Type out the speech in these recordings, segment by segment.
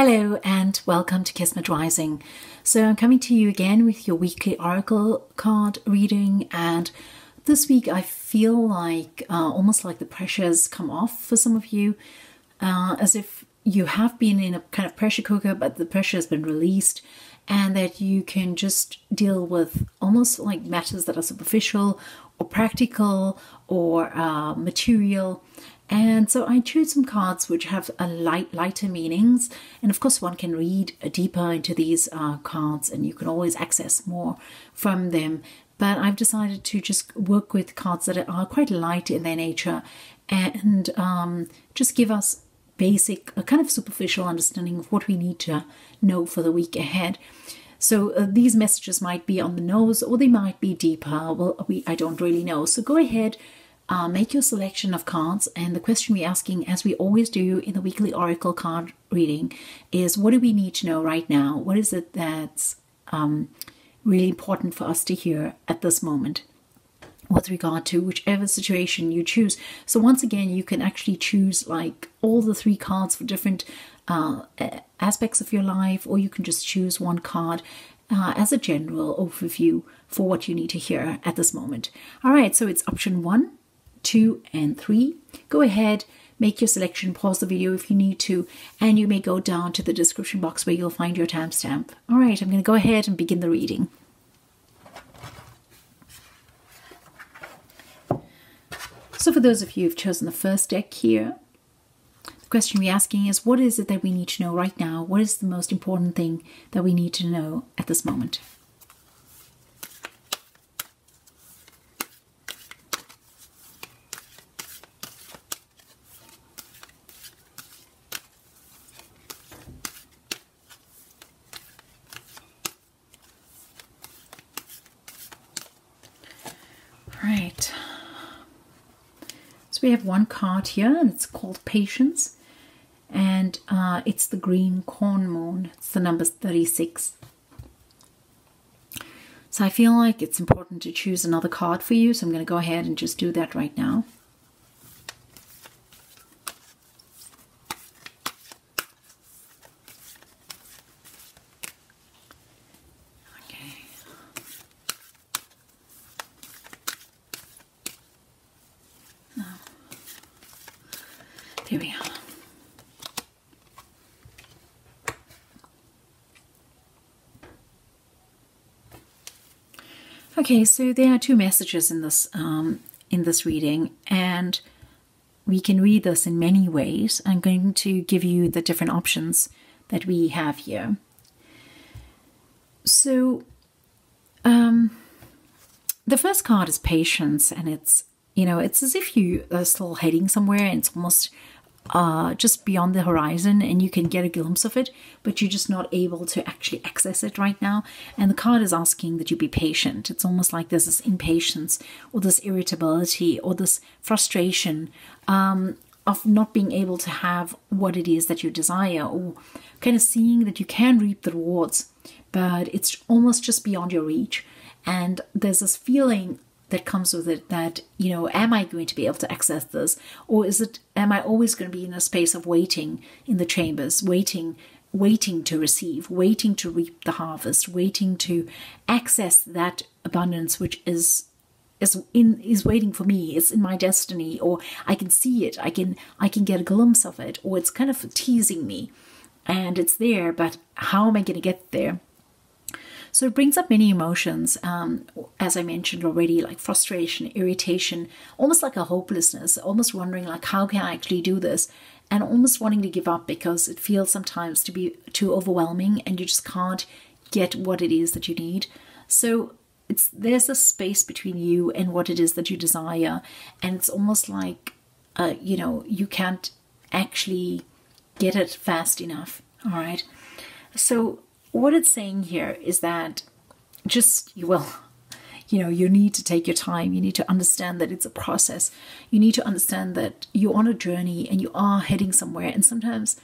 Hello and welcome to Kismet Rising. So I'm coming to you again with your weekly oracle card reading, and this week I feel like uh, almost like the pressure's come off for some of you, uh, as if you have been in a kind of pressure cooker, but the pressure has been released, and that you can just deal with almost like matters that are superficial or practical or uh, material and so I chose some cards which have a light, lighter meanings. And of course, one can read deeper into these uh, cards and you can always access more from them. But I've decided to just work with cards that are quite light in their nature and um, just give us basic, a kind of superficial understanding of what we need to know for the week ahead. So uh, these messages might be on the nose or they might be deeper. Well, we, I don't really know. So go ahead, uh, make your selection of cards, and the question we're asking, as we always do in the weekly oracle card reading, is what do we need to know right now? What is it that's um, really important for us to hear at this moment? with regard to whichever situation you choose. So once again, you can actually choose like all the three cards for different uh, aspects of your life, or you can just choose one card uh, as a general overview for what you need to hear at this moment. All right, so it's option one, two, and three. Go ahead, make your selection, pause the video if you need to, and you may go down to the description box where you'll find your timestamp. All right, I'm going to go ahead and begin the reading. So for those of you who've chosen the first deck here, the question we're asking is what is it that we need to know right now? What is the most important thing that we need to know at this moment? Right. So we have one card here, and it's called Patience, and uh, it's the green corn moon. It's the number 36. So I feel like it's important to choose another card for you, so I'm going to go ahead and just do that right now. Here we are. Okay, so there are two messages in this um, in this reading, and we can read this in many ways. I'm going to give you the different options that we have here. So, um, the first card is patience, and it's you know it's as if you are still heading somewhere, and it's almost uh, just beyond the horizon and you can get a glimpse of it, but you're just not able to actually access it right now. And the card is asking that you be patient. It's almost like there's this impatience or this irritability or this frustration um, of not being able to have what it is that you desire or kind of seeing that you can reap the rewards, but it's almost just beyond your reach. And there's this feeling that comes with it that you know am i going to be able to access this? Or is it am i always going to be in a space of waiting in the chambers waiting waiting to receive waiting to reap the harvest waiting to access that abundance which is is in is waiting for me it's in my destiny or i can see it i can i can get a glimpse of it or it's kind of teasing me and it's there but how am i going to get there so it brings up many emotions, um, as I mentioned already, like frustration, irritation, almost like a hopelessness, almost wondering like how can I actually do this, and almost wanting to give up because it feels sometimes to be too overwhelming and you just can't get what it is that you need. So it's there's a space between you and what it is that you desire, and it's almost like uh, you know you can't actually get it fast enough. All right, so what it's saying here is that just, you will you know, you need to take your time. You need to understand that it's a process. You need to understand that you're on a journey and you are heading somewhere. And sometimes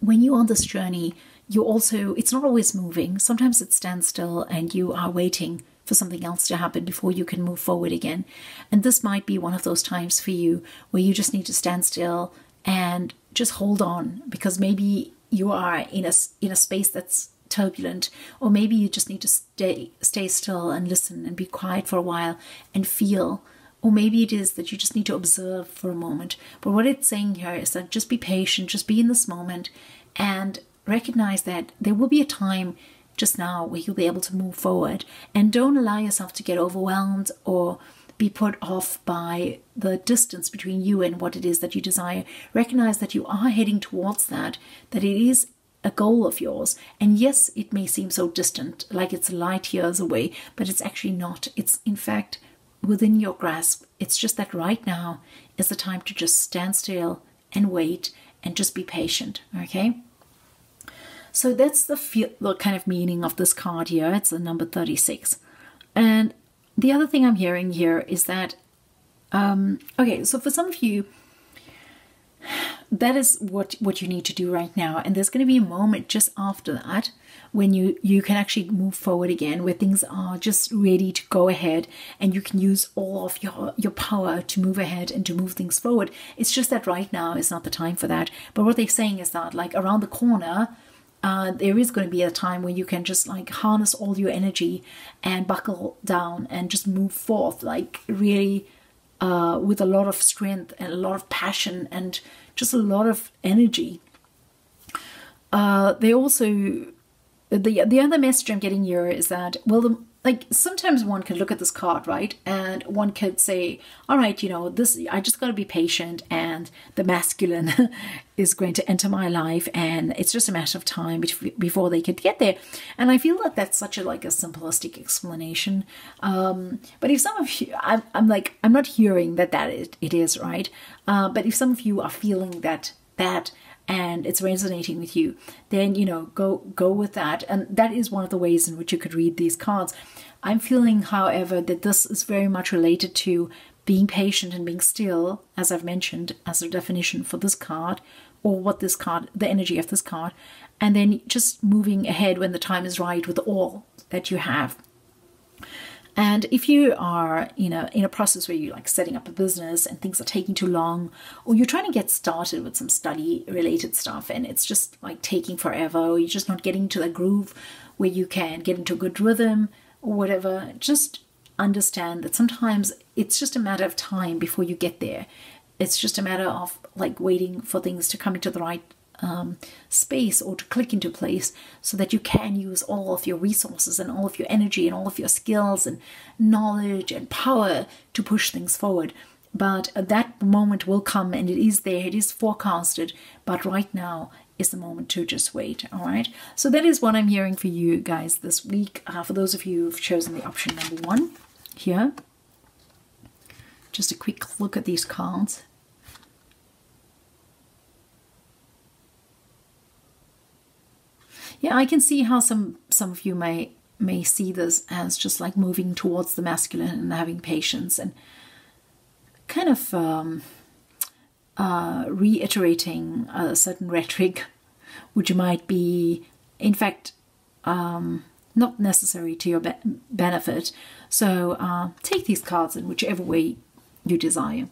when you're on this journey, you also, it's not always moving. Sometimes it stands still and you are waiting for something else to happen before you can move forward again. And this might be one of those times for you where you just need to stand still and just hold on because maybe you are in a in a space that's turbulent or maybe you just need to stay stay still and listen and be quiet for a while and feel or maybe it is that you just need to observe for a moment. But what it's saying here is that just be patient just be in this moment and recognize that there will be a time just now where you'll be able to move forward. And don't allow yourself to get overwhelmed or be put off by the distance between you and what it is that you desire. Recognize that you are heading towards that, that it is a goal of yours. And yes, it may seem so distant, like it's light years away, but it's actually not. It's in fact within your grasp. It's just that right now is the time to just stand still and wait and just be patient, okay? So that's the, feel, the kind of meaning of this card here. It's the number 36. And the other thing I'm hearing here is that, um, okay, so for some of you, that is what what you need to do right now. And there's going to be a moment just after that when you you can actually move forward again where things are just ready to go ahead and you can use all of your your power to move ahead and to move things forward. It's just that right now is not the time for that. But what they're saying is that like around the corner uh, there is going to be a time where you can just like harness all your energy and buckle down and just move forth, like really uh, with a lot of strength and a lot of passion and just a lot of energy. Uh, they also the the other message I'm getting here is that well the like sometimes one can look at this card right? And one could say all right you know this i just got to be patient and the masculine is going to enter my life and it's just a matter of time before they could get there. And i feel that that's such a like a simplistic explanation. Um, but if some of you I'm, I'm like i'm not hearing that that it, it is right? Uh, but if some of you are feeling that that and it's resonating with you then you know go go with that. And that is one of the ways in which you could read these cards. I'm feeling however that this is very much related to being patient and being still as i've mentioned as a definition for this card or what this card the energy of this card. And then just moving ahead when the time is right with all that you have and if you are, you know, in a process where you're like setting up a business and things are taking too long, or you're trying to get started with some study related stuff and it's just like taking forever, or you're just not getting to the groove where you can get into a good rhythm or whatever, just understand that sometimes it's just a matter of time before you get there. It's just a matter of like waiting for things to come into the right um, space or to click into place so that you can use all of your resources and all of your energy and all of your skills and knowledge and power to push things forward. But that moment will come and it is there, it is forecasted. But right now is the moment to just wait. All right. So that is what I'm hearing for you guys this week. Uh, for those of you who've chosen the option number one here, just a quick look at these cards. Yeah, I can see how some some of you may may see this as just like moving towards the masculine and having patience and kind of um, uh, reiterating a certain rhetoric, which might be, in fact, um, not necessary to your be benefit. So uh, take these cards in whichever way you desire.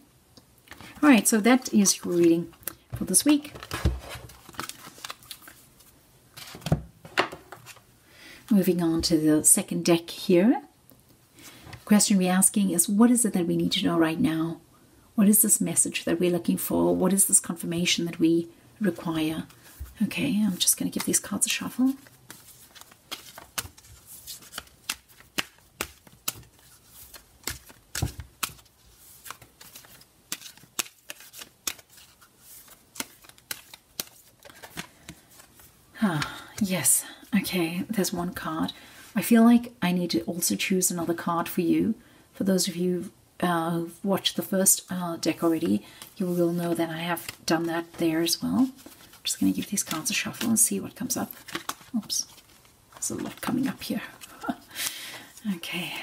All right, so that is your reading for this week. Moving on to the second deck here. Question we're asking is what is it that we need to know right now? What is this message that we're looking for? What is this confirmation that we require? Okay, I'm just going to give these cards a shuffle. Ah, yes, Okay, there's one card. I feel like I need to also choose another card for you. For those of you uh, who've watched the first uh, deck already, you will know that I have done that there as well. I'm just going to give these cards a shuffle and see what comes up. Oops, there's a lot coming up here. okay.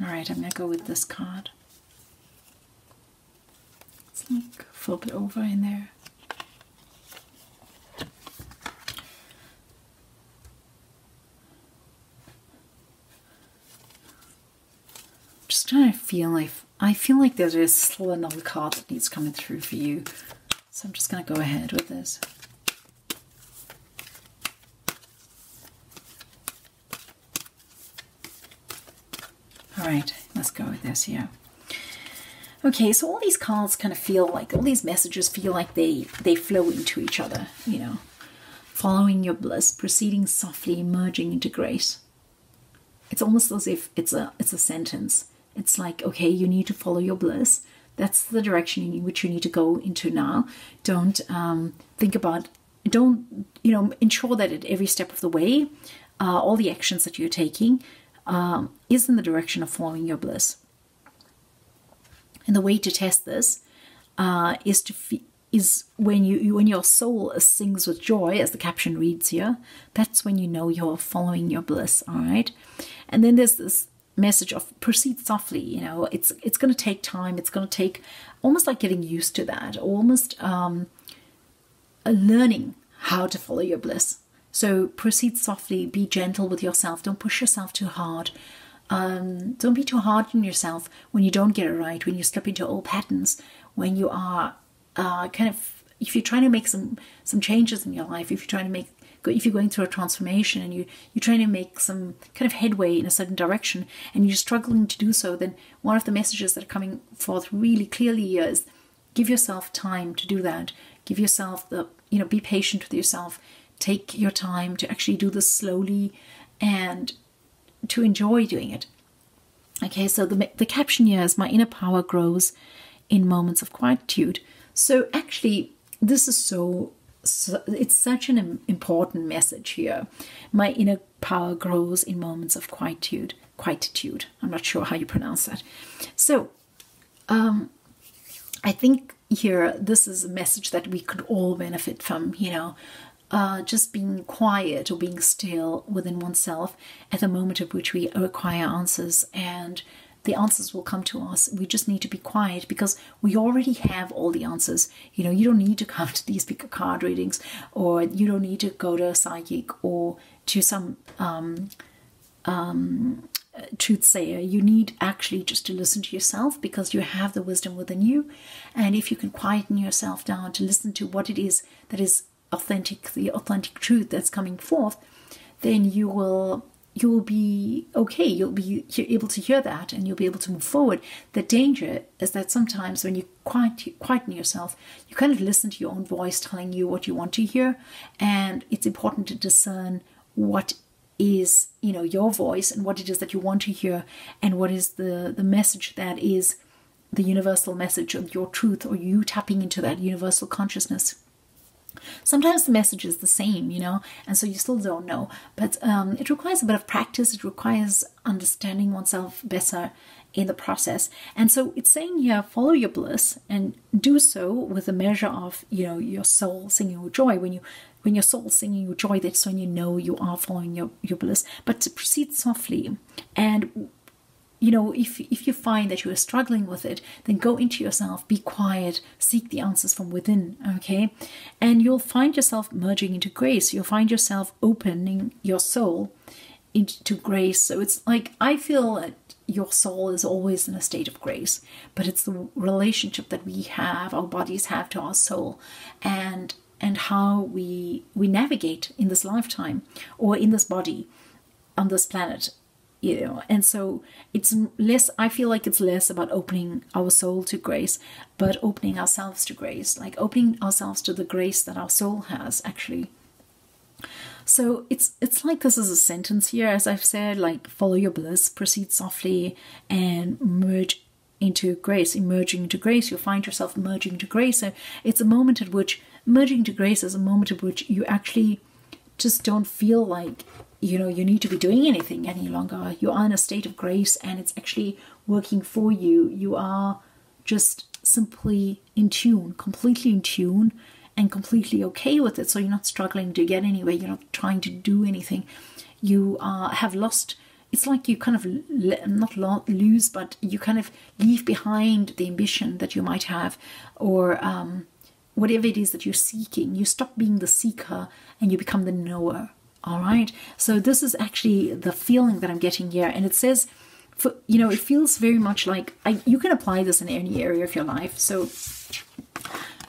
Alright, I'm going to go with this card. Let's like flip it over in there. Trying to feel if I feel like there is still another card that needs coming through for you. So I'm just going to go ahead with this. All right, let's go with this here. Okay, so all these cards kind of feel like all these messages feel like they they flow into each other, you know. Following your bliss, proceeding softly, merging into grace. It's almost as if it's a it's a sentence. It's like, okay, you need to follow your bliss. That's the direction in which you need to go into now. Don't um, think about, don't, you know, ensure that at every step of the way, uh, all the actions that you're taking um, is in the direction of following your bliss. And the way to test this uh, is to is when you, you when your soul sings with joy, as the caption reads here. That's when you know you're following your bliss. All right, and then there's this message of proceed softly. You know, it's it's going to take time. It's going to take almost like getting used to that, almost um, learning how to follow your bliss. So proceed softly, be gentle with yourself, don't push yourself too hard. Um, don't be too hard on yourself when you don't get it right, when you slip into old patterns, when you are uh, kind of, if you're trying to make some some changes in your life, if you're trying to make, if you're going through a transformation and you you're trying to make some kind of headway in a certain direction and you're struggling to do so, then one of the messages that are coming forth really clearly is give yourself time to do that. Give yourself the, you know, be patient with yourself take your time to actually do this slowly and to enjoy doing it. Okay, so the, the caption here is My inner power grows in moments of quietude. So, actually, this is so, so it's such an important message here. My inner power grows in moments of quietude. Quietude. I'm not sure how you pronounce that. So, um, I think here this is a message that we could all benefit from. You know, uh, just being quiet or being still within oneself at the moment at which we require answers and the answers will come to us. We just need to be quiet because we already have all the answers. You know, you don't need to come to these card readings or you don't need to go to a psychic or to some um, um, truth sayer. You need actually just to listen to yourself because you have the wisdom within you. And if you can quieten yourself down to listen to what it is that is authentic the authentic truth that's coming forth then you will you will be okay. You'll be you're able to hear that and you'll be able to move forward. The danger is that sometimes when you quiet, quieten yourself you kind of listen to your own voice telling you what you want to hear. And it's important to discern what is you know your voice and what it is that you want to hear and what is the the message that is the universal message of your truth or you tapping into that universal consciousness Sometimes the message is the same, you know, and so you still don't know. But um, it requires a bit of practice, it requires understanding oneself better in the process. And so it's saying here, follow your bliss and do so with a measure of, you know, your soul singing with joy. When you when your soul singing with joy, that's when you know you are following your, your bliss. But to proceed softly and you know, if if you find that you are struggling with it, then go into yourself, be quiet, seek the answers from within, okay? And you'll find yourself merging into grace. You'll find yourself opening your soul into grace. So it's like I feel that your soul is always in a state of grace, but it's the relationship that we have, our bodies have to our soul, and and how we we navigate in this lifetime or in this body on this planet you know and so it's less i feel like it's less about opening our soul to grace but opening ourselves to grace like opening ourselves to the grace that our soul has actually. So it's it's like this is a sentence here as i've said like follow your bliss proceed softly and merge into grace emerging into grace. You'll find yourself merging into grace. So it's a moment at which merging into grace is a moment at which you actually just don't feel like you know you need to be doing anything any longer. You are in a state of grace and it's actually working for you. You are just simply in tune completely in tune and completely okay with it. So you're not struggling to get anywhere. You're not trying to do anything. You uh, have lost it's like you kind of not lose but you kind of leave behind the ambition that you might have or um, whatever it is that you're seeking. You stop being the seeker and you become the knower all right. So this is actually the feeling that I'm getting here. And it says, for you know, it feels very much like I, you can apply this in any area of your life. So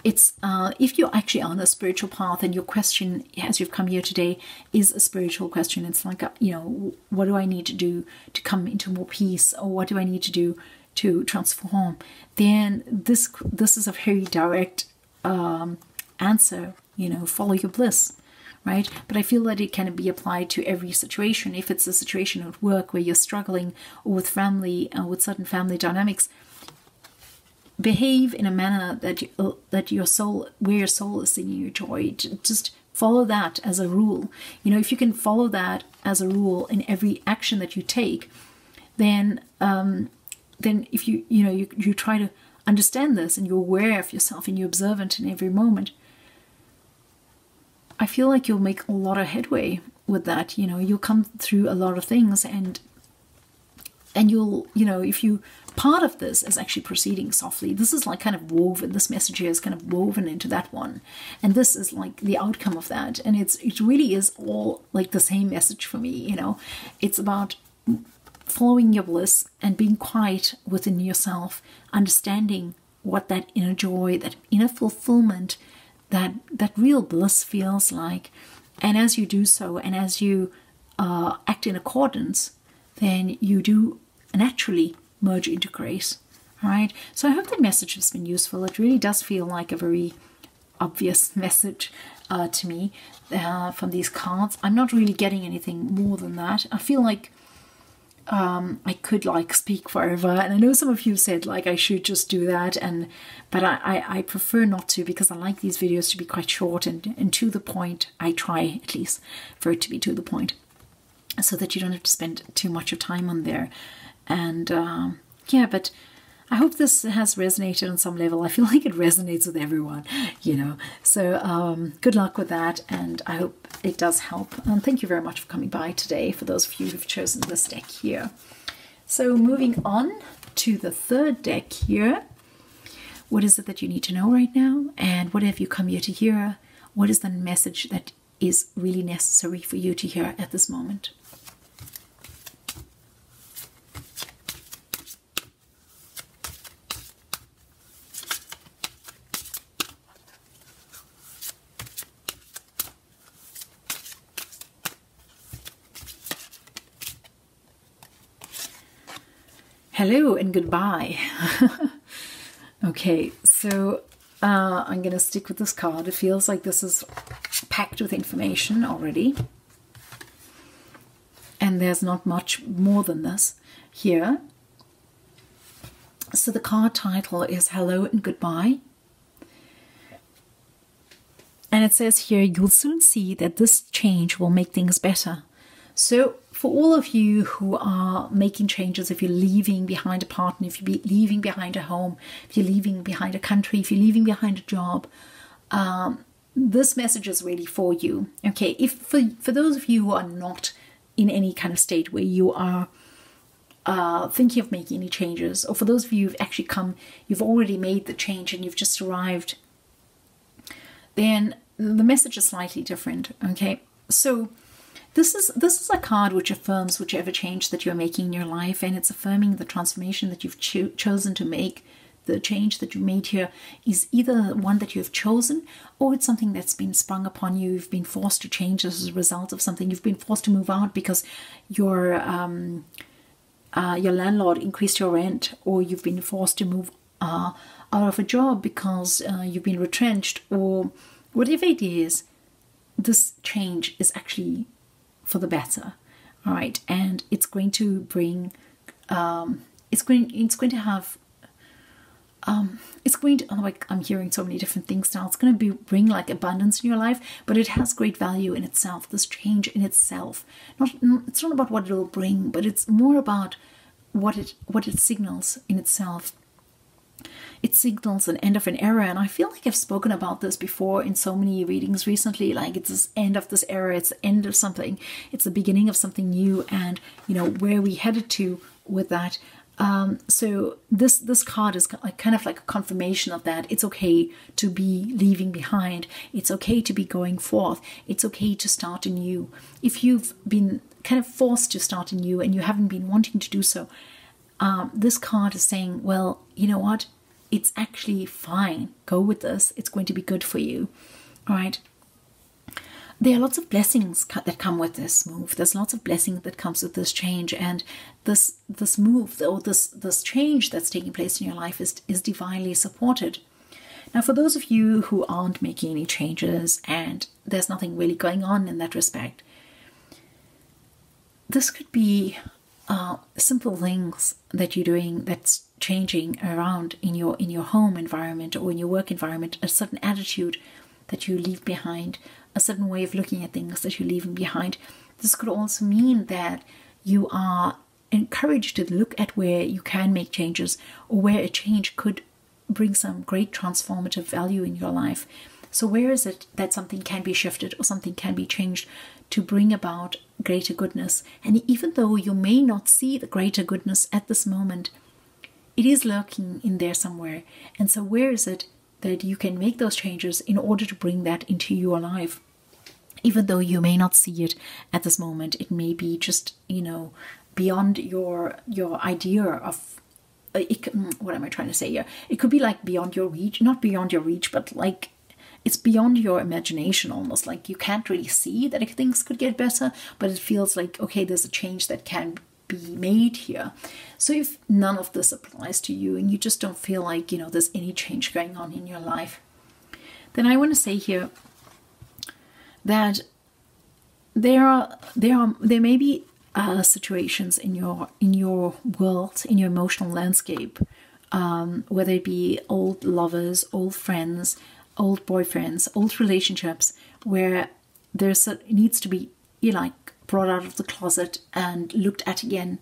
it's uh, if you're actually on a spiritual path and your question as you've come here today is a spiritual question it's like a, you know what do i need to do to come into more peace or what do i need to do to transform then this this is a very direct um, answer you know follow your bliss right? But i feel that it can be applied to every situation. If it's a situation at work where you're struggling or with family uh, with certain family dynamics behave in a manner that you, uh, that your soul where your soul is singing your joy. Just follow that as a rule. You know if you can follow that as a rule in every action that you take then um, then if you you know you, you try to understand this and you're aware of yourself and you're observant in every moment i feel like you'll make a lot of headway with that you know you'll come through a lot of things and and you'll you know if you part of this is actually proceeding softly. This is like kind of woven, this message here is kind of woven into that one. And this is like the outcome of that. And it's it really is all like the same message for me, you know. It's about following your bliss and being quiet within yourself, understanding what that inner joy, that inner fulfillment, that that real bliss feels like. And as you do so, and as you uh, act in accordance, then you do naturally merge into grace. Right? So I hope that message has been useful. It really does feel like a very obvious message uh, to me uh, from these cards. I'm not really getting anything more than that. I feel like um, I could like speak forever, and I know some of you said like I should just do that, and but I, I, I prefer not to because I like these videos to be quite short and, and to the point. I try at least for it to be to the point, so that you don't have to spend too much of time on there. And uh, yeah, but I hope this has resonated on some level. I feel like it resonates with everyone, you know. So um, good luck with that, and I hope it does help. And thank you very much for coming by today for those of you who've chosen this deck here. So moving on to the third deck here. What is it that you need to know right now? And what have you come here to hear? What is the message that is really necessary for you to hear at this moment? Hello and goodbye. okay, so uh, I'm going to stick with this card. It feels like this is packed with information already. And there's not much more than this here. So the card title is Hello and Goodbye. And it says here, you'll soon see that this change will make things better. So, for all of you who are making changes, if you're leaving behind a partner, if you're leaving behind a home, if you're leaving behind a country, if you're leaving behind a job, um, this message is really for you. Okay, if for, for those of you who are not in any kind of state where you are uh, thinking of making any changes, or for those of you who've actually come, you've already made the change and you've just arrived, then the message is slightly different. Okay, so this is this is a card which affirms whichever change that you're making in your life, and it's affirming the transformation that you've cho- chosen to make. The change that you made here is either one that you have chosen or it's something that's been sprung upon you. You've been forced to change as a result of something. You've been forced to move out because your um, uh, your landlord increased your rent, or you've been forced to move uh, out of a job because uh, you've been retrenched, or whatever it is. This change is actually for the better all right and it's going to bring um, it's going it's going to have um, it's going to oh, like I'm hearing so many different things now. It's going to be bring like abundance in your life, but it has great value in itself. This change in itself, not it's not about what it'll bring, but it's more about what it what it signals in itself it signals an end of an era. And I feel like I've spoken about this before in so many readings recently. Like it's this end of this era, it's the end of something, it's the beginning of something new, and you know where we headed to with that. Um, so this this card is kind of like a confirmation of that. It's okay to be leaving behind. It's okay to be going forth. It's okay to start anew. If you've been kind of forced to start anew and you haven't been wanting to do so, um, this card is saying, well, you know what? It's actually fine. Go with this. It's going to be good for you. All right. There are lots of blessings that come with this move. There's lots of blessing that comes with this change, and this this move or this this change that's taking place in your life is is divinely supported. Now, for those of you who aren't making any changes and there's nothing really going on in that respect, this could be uh, simple things that you're doing that's changing around in your in your home environment or in your work environment a certain attitude that you leave behind a certain way of looking at things that you're leaving behind this could also mean that you are encouraged to look at where you can make changes or where a change could bring some great transformative value in your life so where is it that something can be shifted or something can be changed to bring about greater goodness. And even though you may not see the greater goodness at this moment, it is lurking in there somewhere. And so, where is it that you can make those changes in order to bring that into your life? Even though you may not see it at this moment, it may be just, you know, beyond your your idea of uh, it, mm, what am I trying to say here? It could be like beyond your reach, not beyond your reach, but like it's beyond your imagination almost like you can't really see that things could get better but it feels like okay there's a change that can be made here. So if none of this applies to you and you just don't feel like you know there's any change going on in your life then i want to say here that there are there are there may be uh, situations in your in your world in your emotional landscape um, whether it be old lovers old friends old boyfriends, old relationships where there's needs to be you know, like brought out of the closet and looked at again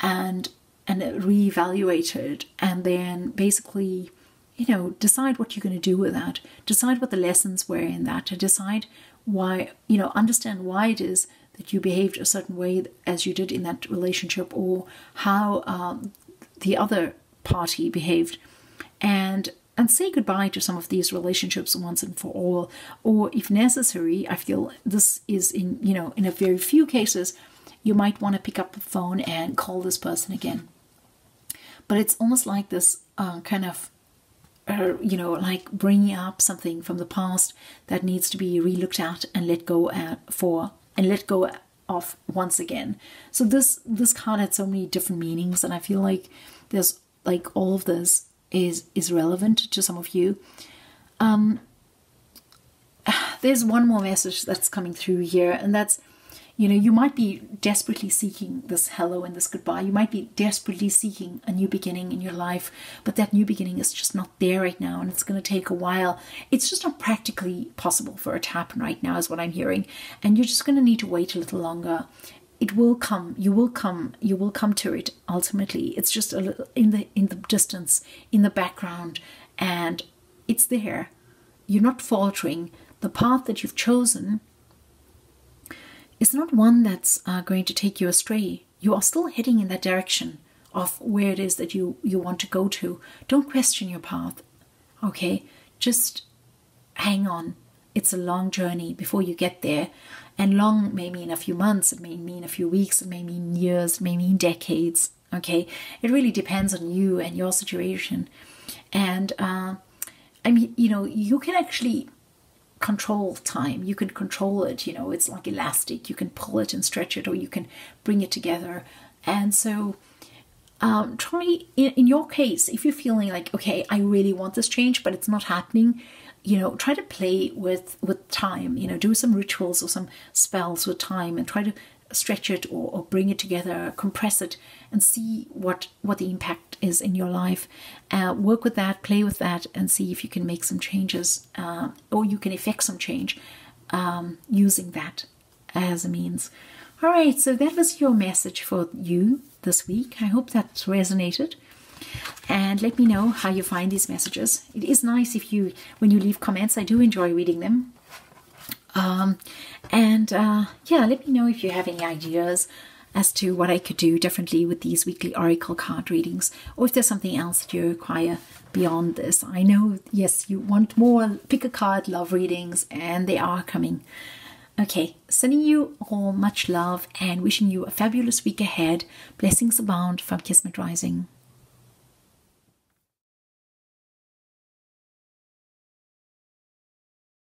and and reevaluated and then basically you know decide what you're going to do with that. Decide what the lessons were in that decide why you know understand why it is that you behaved a certain way as you did in that relationship or how um, the other party behaved. And and say goodbye to some of these relationships once and for all or if necessary i feel this is in you know in a very few cases you might want to pick up the phone and call this person again. But it's almost like this uh, kind of uh, you know like bringing up something from the past that needs to be relooked at and let go at for and let go of once again. So this this card had so many different meanings and i feel like there's like all of this is is relevant to some of you. Um, there's one more message that's coming through here, and that's you know, you might be desperately seeking this hello and this goodbye. You might be desperately seeking a new beginning in your life, but that new beginning is just not there right now and it's going to take a while. It's just not practically possible for it to happen right now, is what I'm hearing. And you're just going to need to wait a little longer it will come you will come you will come to it ultimately. It's just a little in the in the distance in the background and it's there. You're not faltering. The path that you've chosen is not one that's uh, going to take you astray. You are still heading in that direction of where it is that you you want to go to. Don't question your path okay? Just hang on it's a long journey before you get there and long may mean a few months, it may mean a few weeks, it may mean years, it may mean decades. Okay, it really depends on you and your situation. And uh, I mean, you know, you can actually control time. You can control it. You know, it's like elastic. You can pull it and stretch it, or you can bring it together. And so, um, try in, in your case if you're feeling like, okay, I really want this change, but it's not happening you know try to play with with time you know do some rituals or some spells with time and try to stretch it or, or bring it together compress it and see what what the impact is in your life. Uh, work with that play with that and see if you can make some changes uh, or you can effect some change um, using that as a means. All right so that was your message for you this week. I hope that resonated and let me know how you find these messages. It is nice if you, when you leave comments, I do enjoy reading them. Um, and uh, yeah, let me know if you have any ideas as to what I could do differently with these weekly oracle card readings, or if there's something else that you require beyond this. I know, yes, you want more pick a card love readings, and they are coming. Okay, sending you all much love and wishing you a fabulous week ahead. Blessings abound from Kismet Rising.